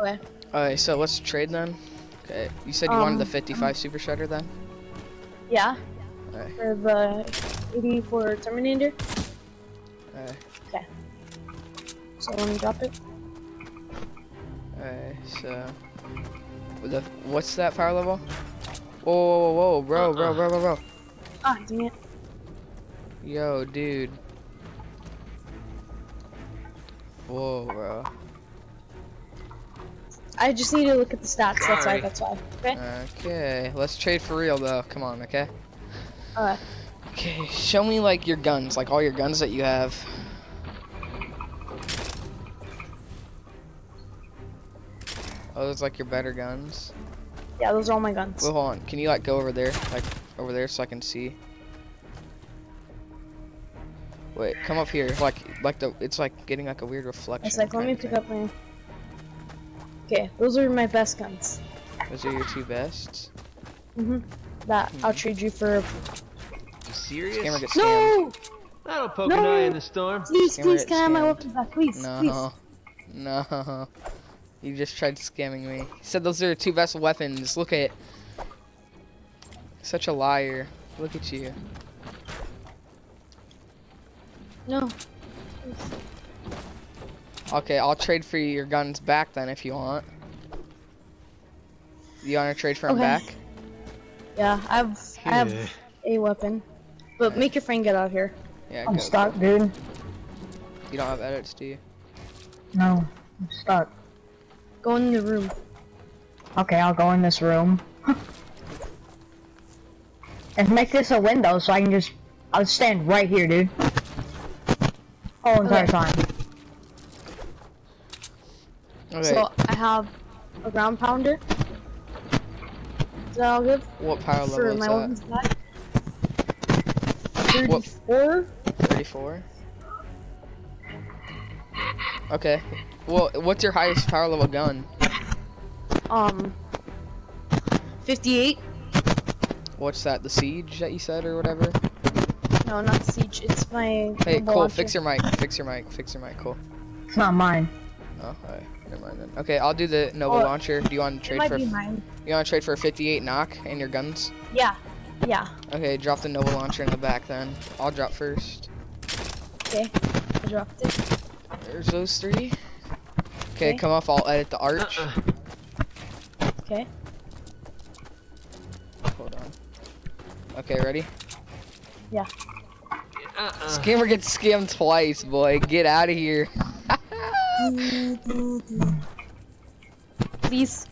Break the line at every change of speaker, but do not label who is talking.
Okay.
Alright, so let's trade then. Okay, you said you wanted
Um,
the 55 Super Shredder then?
Yeah.
Alright,
For the 84 Terminator.
alright, Okay.
So let me drop it.
alright, so... The, what's that power level? Whoa, whoa, whoa, whoa, bro, bro, bro, bro, bro.
Ah, dang it.
Yo, dude. Whoa, bro.
I just need to look at the stats. That's why. That's why. Okay.
Okay, let's trade for real though. Come on, okay?
Alright.
Okay, show me like your guns, like all your guns that you have. Oh, those like your better guns.
Yeah, those are all my guns.
Well, hold on. Can you like go over there, like over there, so I can see? Wait, come up here. Like, like the it's like getting like a weird reflection.
It's like, let me pick
thing.
up my. Okay, those are my best guns.
Those are your two bests.
Mhm. That I'll trade you for.
You serious?
Scammer gets scammed.
No!
That'll poke
No.
an eye in the storm.
Please,
Scammer
please,
gets
can I have my
scammed.
weapons back, please, please.
No, no. You just tried scamming me. He said those are two best weapons. Look at Such a liar. Look at you.
No.
Okay, I'll trade for your guns back then if you want. You want to trade for them back?
Yeah, I have I have
Yeah.
a weapon, but make your friend get out of here.
Yeah,
I'm
go,
stuck,
go.
dude.
You don't have edits, do you?
No, I'm stuck.
Go in the room.
Okay, I'll go in this room. and make this a window so I can just... I'll stand right here, dude. Whole entire
Okay.
time.
Okay.
So I have a ground pounder. That I'll give
what power
for
level
my
is that?
weapons Thirty-four.
34. Okay. Well, what's your highest power level gun?
Um. Fifty-eight.
What's that? The siege that you said or whatever?
No, not siege. It's my.
Hey,
mobile
Cole,
launcher.
fix your mic. Fix your mic. Fix your mic, Cole.
It's not mine.
Oh, alright. Never mind then. Okay, I'll do the Nova
Oh,
launcher. Do you want to trade for? You want to trade for a 58 knock and your guns?
Yeah. Yeah.
Okay, drop the Nova launcher in the back then. I'll drop first.
Okay. I dropped it.
There's those three. Okay,
Okay.
come off. I'll edit the arch.
Uh-uh.
Okay.
Hold on. Okay, ready?
Uh-uh.
Scammer gets scammed twice, boy. Get out of here.
Please.